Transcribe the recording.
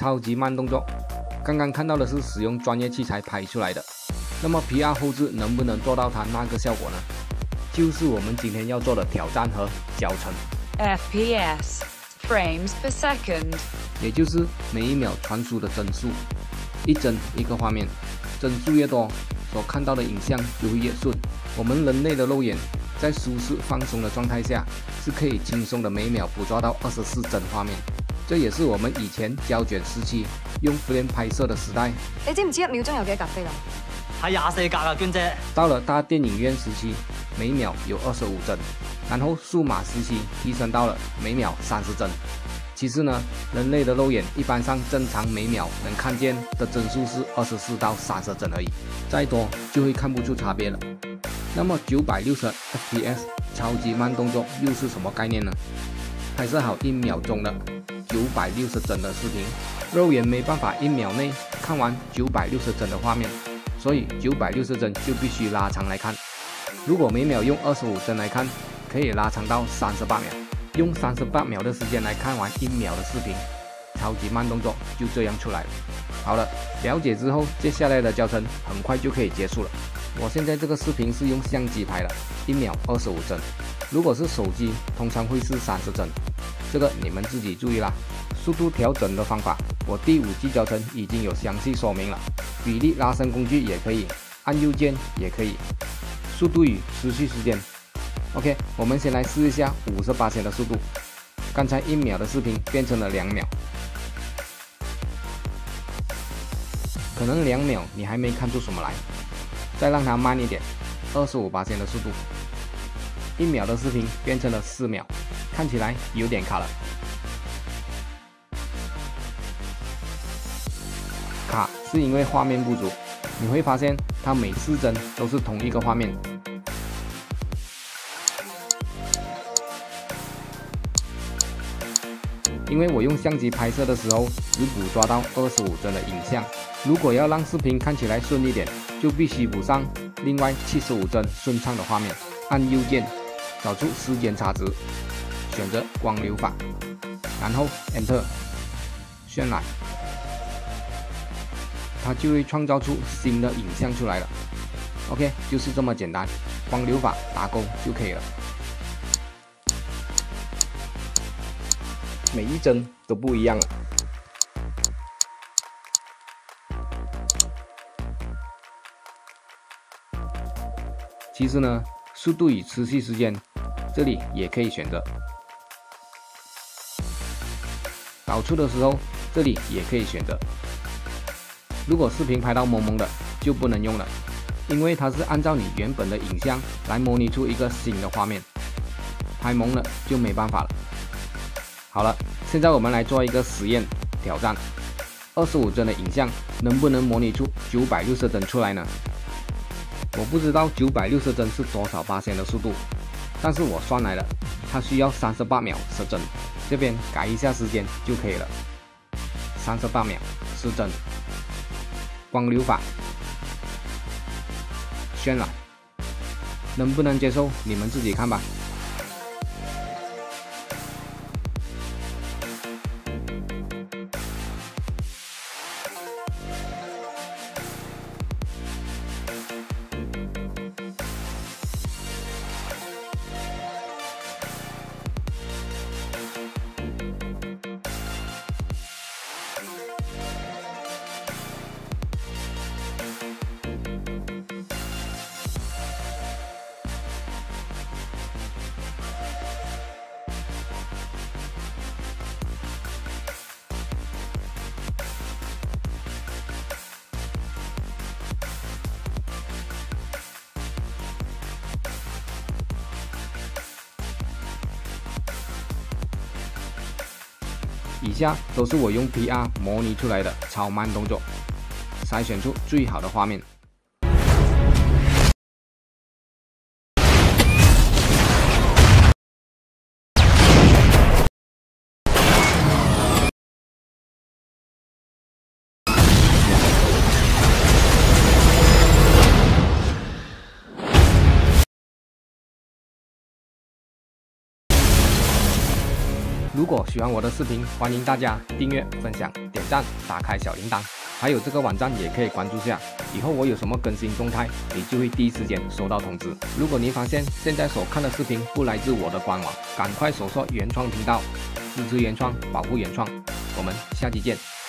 超级慢动作。刚刚看到的是使用专业器材拍出来的，那么 PR 后置能不能做到它那个效果呢？就是我们今天要做的挑战和教程。FPS frames per second，也就是每一秒传输的帧数，一帧一个画面，帧数越多，所看到的影像就会越顺。我们人类的肉眼在舒适放松的状态下，是可以轻松的每秒捕捉到二十四帧画面。这也是我们以前胶卷时期用 film 拍摄的时代。你知唔知一秒钟有几格菲林？系廿四格啊，娟姐。到了大电影院时期，每秒有二十五帧，然后数码时期提升到了每秒三十帧。其次呢，人类的肉眼一般上正常每秒能看见的帧数是二十四到三十帧而已，再多就会看不出差别了。那么九百六十 FPS 超级慢动作又是什么概念呢？拍摄好一秒钟的。九百六十帧的视频，肉眼没办法一秒内看完九百六十帧的画面，所以九百六十帧就必须拉长来看。如果每秒用二十五帧来看，可以拉长到三十八秒，用三十八秒的时间来看完一秒的视频，超级慢动作就这样出来了。好了，了解之后，接下来的教程很快就可以结束了。我现在这个视频是用相机拍的，一秒二十五帧，如果是手机，通常会是三十帧。这个你们自己注意啦，速度调整的方法，我第五季教程已经有详细说明了。比例拉伸工具也可以，按右键也可以。速度与持续时间，OK，我们先来试一下五十八千的速度。刚才一秒的视频变成了两秒，可能两秒你还没看出什么来，再让它慢一点，二十五八千的速度，一秒的视频变成了四秒。看起来有点卡了，卡是因为画面不足。你会发现它每四帧都是同一个画面，因为我用相机拍摄的时候只捕捉到二十五帧的影像。如果要让视频看起来顺一点，就必须补上另外七十五帧顺畅的画面。按右键找出时间差值。选择光流法，然后 Enter 渲染，它就会创造出新的影像出来了。OK，就是这么简单，光流法打勾就可以了。每一帧都不一样了。其实呢，速度与持续时间，这里也可以选择。导出的时候，这里也可以选择。如果视频拍到蒙蒙的，就不能用了，因为它是按照你原本的影像来模拟出一个新的画面，拍蒙了就没办法了。好了，现在我们来做一个实验挑战：二十五帧的影像能不能模拟出九百六十帧出来呢？我不知道九百六十帧是多少八千的速度，但是我算来了，它需要三十八秒十帧。这边改一下时间就可以了，三十八秒失真，光流法渲染，能不能接受？你们自己看吧。以下都是我用 PR 模拟出来的超慢动作，筛选出最好的画面。如果喜欢我的视频，欢迎大家订阅、分享、点赞、打开小铃铛。还有这个网站也可以关注下，以后我有什么更新动态，你就会第一时间收到通知。如果您发现现在所看的视频不来自我的官网，赶快搜索原创频道，支持原创，保护原创。我们下期见。